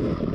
Yeah.